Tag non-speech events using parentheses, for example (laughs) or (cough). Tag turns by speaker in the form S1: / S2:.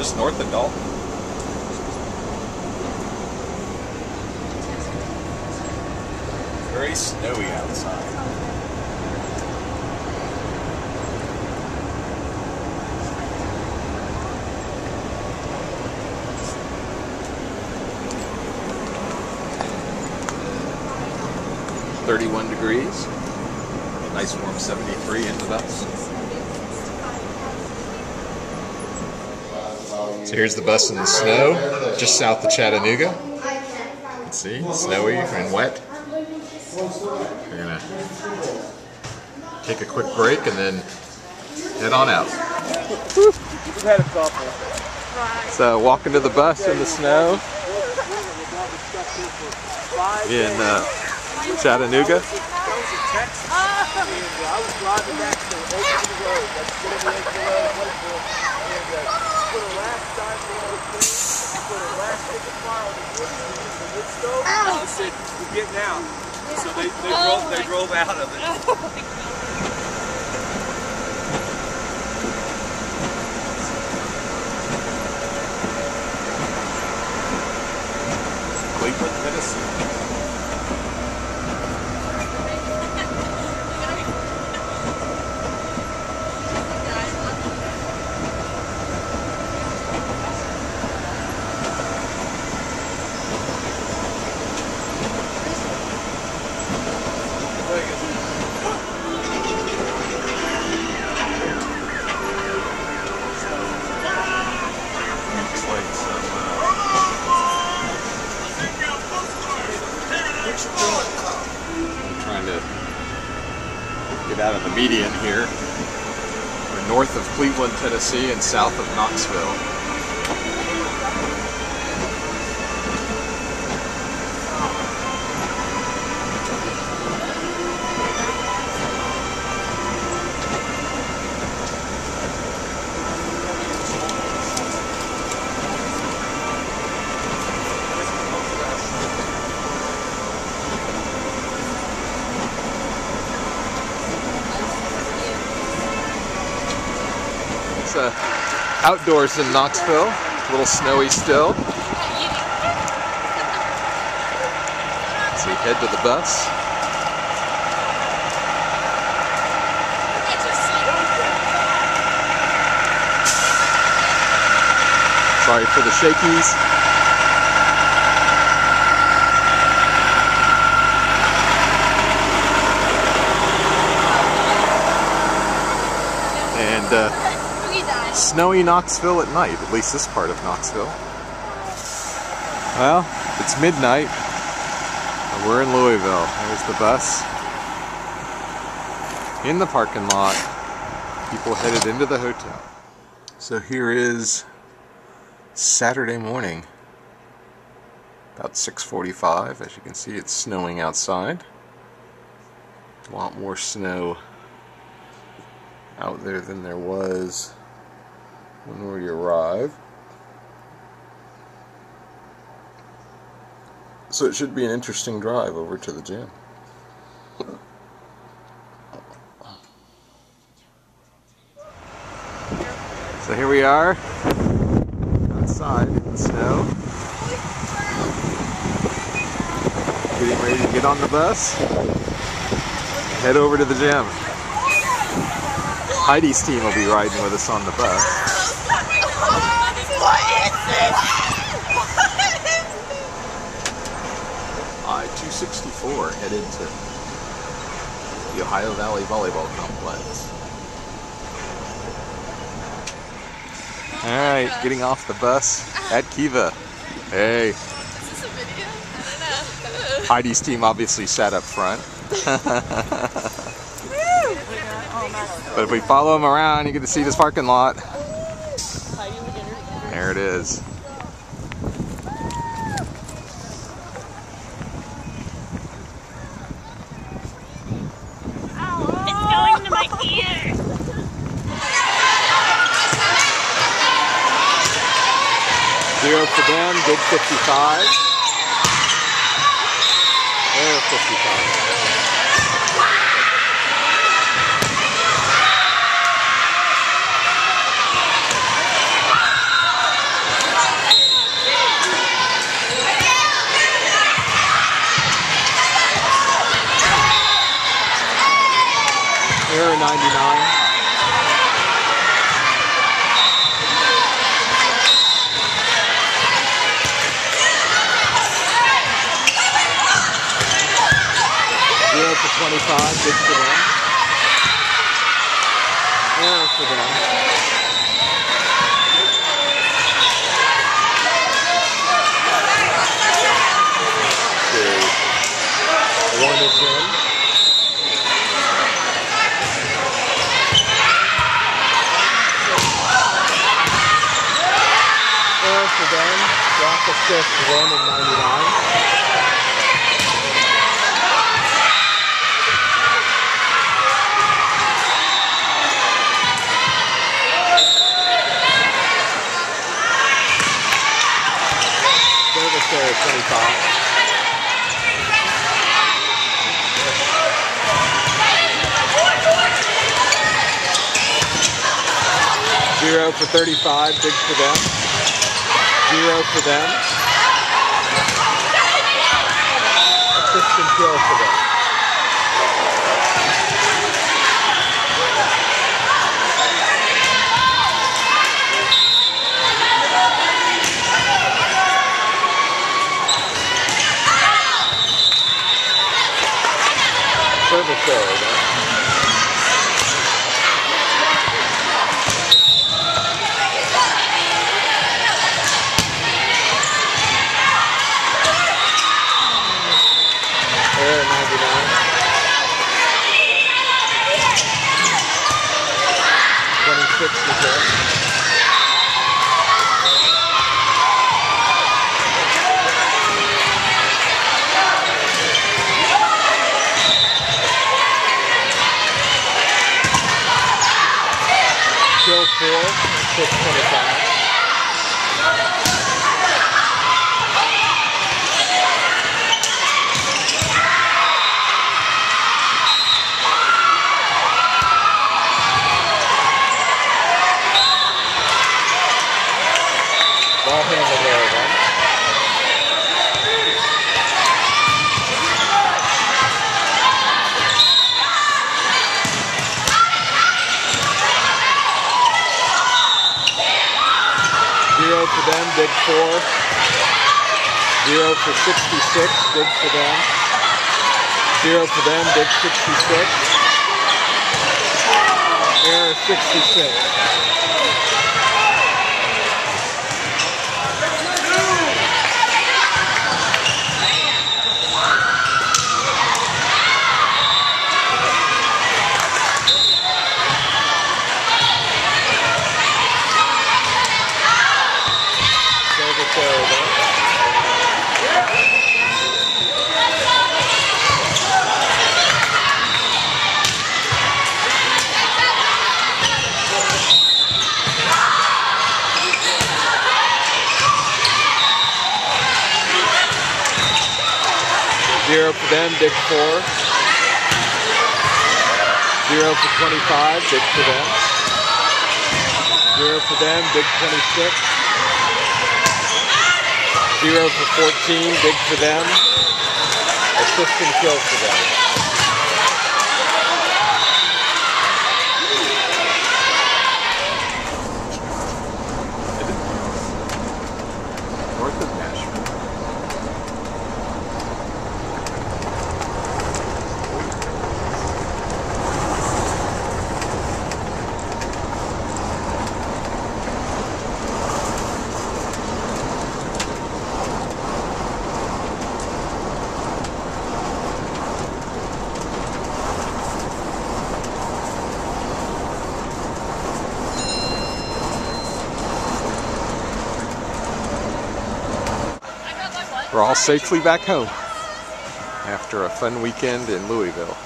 S1: just north of Dalton. Very snowy outside. Thirty-one degrees. Nice warm seventy-three in the So here's the bus in the snow, just south of Chattanooga. See, snowy and wet. We're gonna take a quick break and then head on out. So walking to the bus in the snow in uh, Chattanooga.
S2: That was in Texas. And I was driving back to Oakland Road. That's whatever they call it, Lakeville. And uh, for the last time they were clean, for the last big fire on the wood, the wood stove, I said, we're getting out. So they, they, drove, they drove out of it.
S1: Cleveland, Tennessee. Looks like some uh, trying to of the median here. We're north of Cleveland, Tennessee, and south of Knoxville. It's uh, outdoors in Knoxville, a little snowy still. So we head to the bus. Sorry for the shakies. And uh, snowy Knoxville at night, at least this part of Knoxville. Well, it's midnight. and We're in Louisville. There's the bus. In the parking lot, people headed into the hotel. So here is Saturday morning. About 6:45. As you can see, it's snowing outside. A lot more snow out there than there was when we arrived. So it should be an interesting drive over to the gym. So here we are outside in the snow. Getting ready to get on the bus. Head over to the gym. Heidi's team will be riding with us on the bus.
S3: What is this?
S1: I-264 headed to the Ohio Valley Volleyball Complex. All right, getting off the bus at Kiva. Hey,
S3: Is this a video? I don't know.
S1: Heidi's team obviously sat up front. (laughs) but if we follow him around, you get to see this parking lot. There it is.
S3: It's going to my ear.
S1: Zero for them, good 55. There, 55.
S4: 99. Zero for 25, good for them. Error for them. Okay. One is in. Them. Rock assist one in 99. Service error 25. Zero for 35, big for them. Zero for them. Assist and kill for them. Service error, fixtures there. Bill Phil, 25. For them, big four. Zero for 66, big for them. Zero for them, big 66. Error 66. Service error there. Zero for them, big four. Zero for 25, big for them. Zero for them, big 26. Zero for 14, big for them. And kill for them. North of Nashville. We're all safely back home after a fun weekend in Louisville.